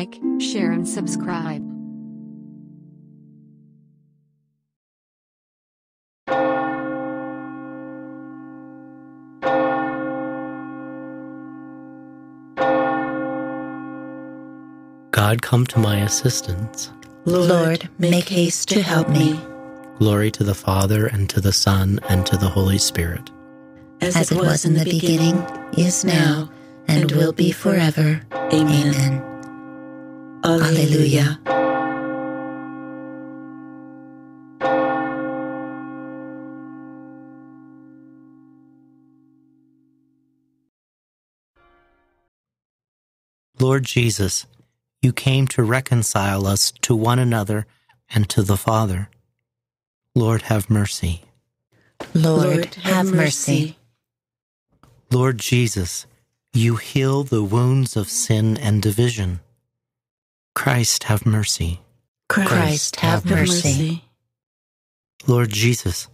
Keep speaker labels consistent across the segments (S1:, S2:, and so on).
S1: like, share, and subscribe.
S2: God, come to my assistance.
S3: Lord, make haste to help me.
S2: Glory to the Father, and to the Son, and to the Holy Spirit.
S3: As it was in the beginning, is now, and will be forever. Amen. Alleluia.
S2: Lord Jesus, you came to reconcile us to one another and to the Father. Lord, have mercy.
S3: Lord, have mercy.
S2: Lord Jesus, you heal the wounds of sin and division. Christ, have mercy.
S3: Christ, have mercy.
S2: Lord Jesus,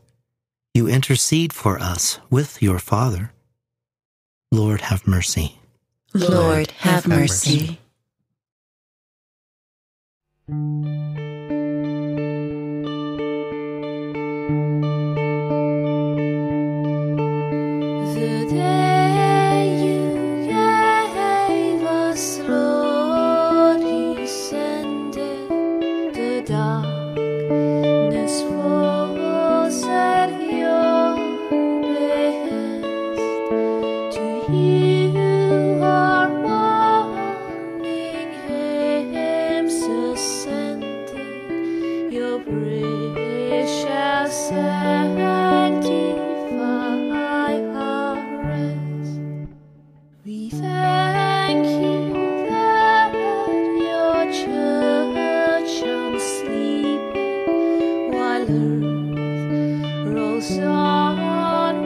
S2: you intercede for us with your Father. Lord, have mercy.
S3: Lord, have mercy.
S4: The Your rest. We thank you that your church while earth rolls onward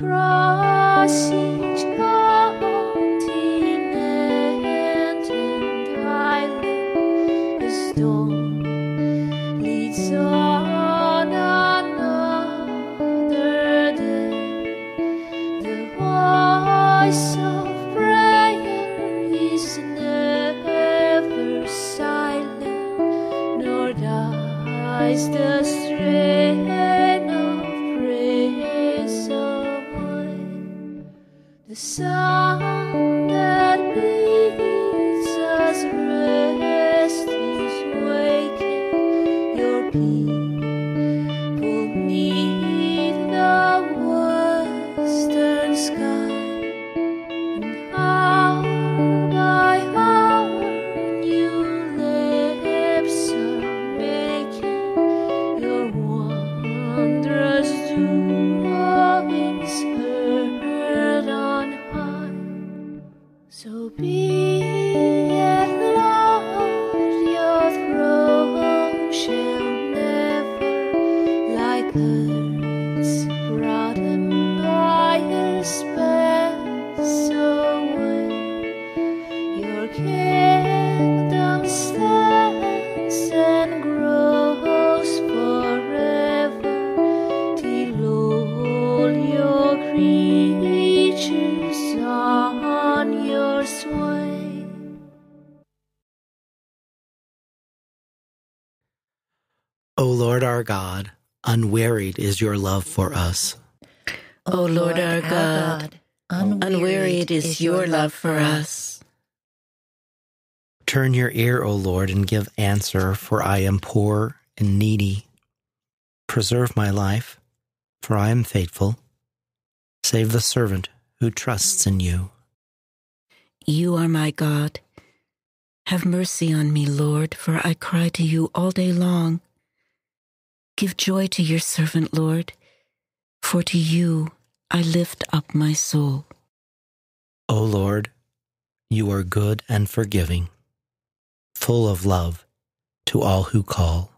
S4: across
S2: O Lord our God, unwearied is your love for us.
S3: O Lord our God, unwearied is your love for us.
S2: Turn your ear, O Lord, and give answer, for I am poor and needy. Preserve my life, for I am faithful. Save the servant who trusts in you.
S3: You are my God. Have mercy on me, Lord, for I cry to you all day long. Give joy to your servant, Lord, for to you I lift up my soul.
S2: O Lord, you are good and forgiving, full of love to all who call.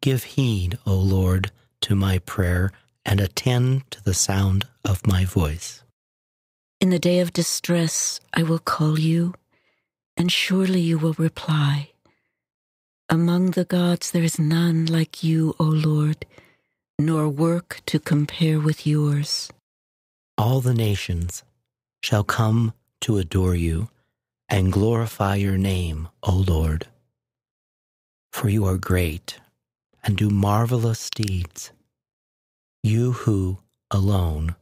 S2: Give heed, O Lord, to my prayer and attend to the sound of my voice.
S4: In the day of distress, I will call you, and surely you will reply. Among the gods, there is none like you, O Lord, nor work to compare with yours.
S2: All the nations shall come to adore you and glorify your name, O Lord. For you are great and do marvelous deeds, you who alone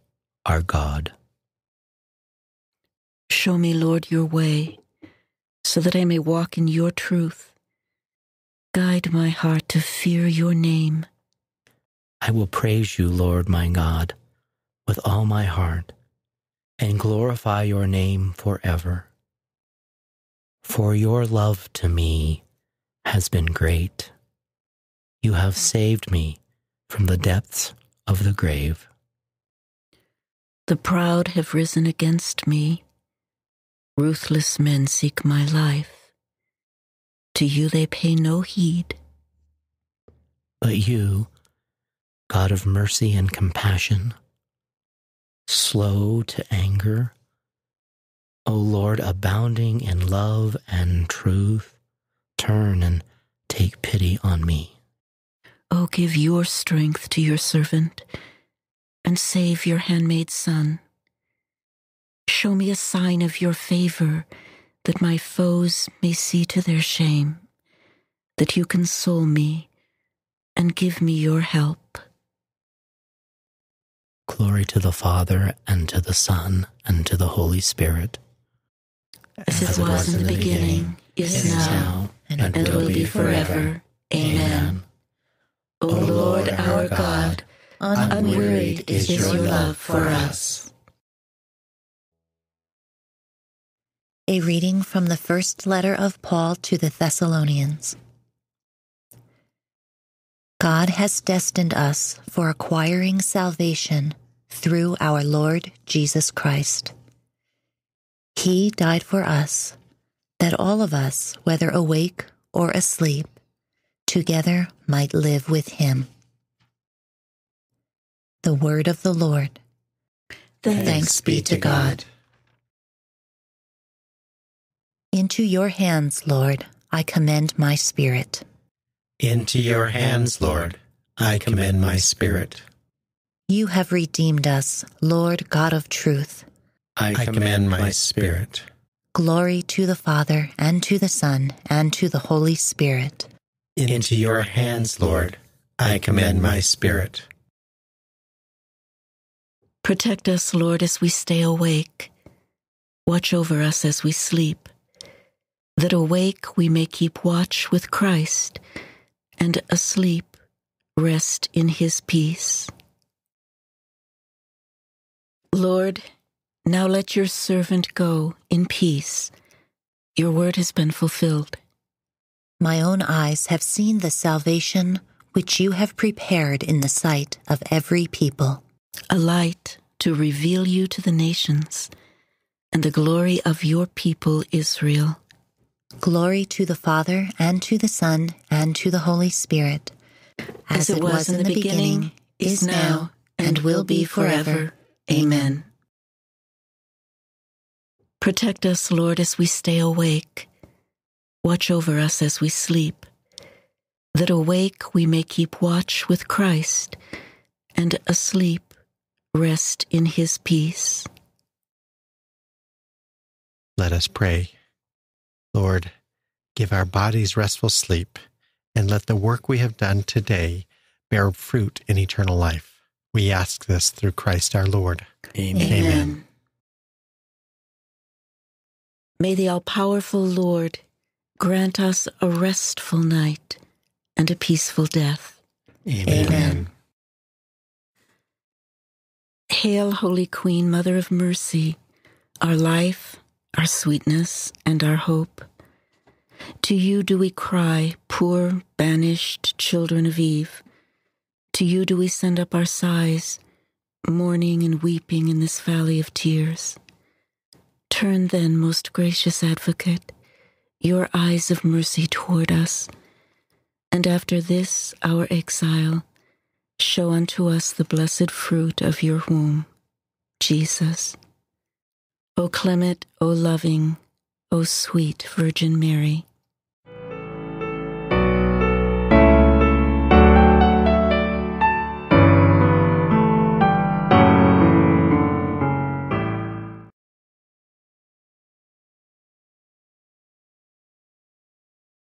S2: are God.
S4: Show me, Lord, your way, so that I may walk in your truth. Guide my heart to fear your name.
S2: I will praise you, Lord my God, with all my heart, and glorify your name forever. For your love to me has been great. You have saved me from the depths of the grave.
S4: The proud have risen against me. Ruthless men seek my life. To you they pay no heed.
S2: But you, God of mercy and compassion, slow to anger, O Lord, abounding in love and truth, turn and take pity on me.
S4: O give your strength to your servant, and save your handmaid's son. Show me a sign of your favor, that my foes may see to their shame, that you console me and give me your help.
S2: Glory to the Father, and to the Son, and to the Holy Spirit.
S4: As, it was, in the beginning, is now, and, will be forever. Amen. O Lord our God, unwearied is your love for us.
S5: A reading from the first letter of Paul to the Thessalonians. God has destined us for acquiring salvation through our Lord Jesus Christ. He died for us, that all of us, whether awake or asleep, together might live with him. The word of the Lord. Thanks, be to God. Into your hands, Lord, I commend my spirit.
S6: Into your hands, Lord, I commend my spirit.
S5: You have redeemed us, Lord God of truth.
S6: I commend my spirit.
S5: Glory to the Father, and to the Son, and to the Holy Spirit.
S6: Into your hands, Lord, I commend my spirit.
S4: Protect us, Lord, as we stay awake. Watch over us as we sleep, that awake we may keep watch with Christ, and asleep rest in his peace. Lord, now let your servant go in peace. Your word has been fulfilled.
S5: My own eyes have seen the salvation which you have prepared in the sight of every people.
S4: a light to reveal you to the nations and the glory of your people Israel.
S5: Glory to the Father, and to the Son, and to the Holy Spirit,
S4: As, it was, in the beginning, is now, and will be forever. Amen. Protect us, Lord, as we stay awake. Watch over us as we sleep, that awake we may keep watch with Christ, and asleep rest in his peace.
S6: Let us pray. Lord, give our bodies restful sleep, and let the work we have done today bear fruit in eternal life. We ask this through Christ our Lord. Amen.
S4: May the all powerful Lord grant us a restful night and a peaceful death.
S5: Amen.
S4: Hail, Holy Queen, Mother of Mercy, our life, our sweetness, and our hope. To you do we cry, poor, banished children of Eve. To you do we send up our sighs, mourning and weeping in this valley of tears. Turn then, most gracious advocate, your eyes of mercy toward us, and after this our exile, show unto us the blessed fruit of your womb, Jesus. O clement, O loving, O sweet Virgin Mary,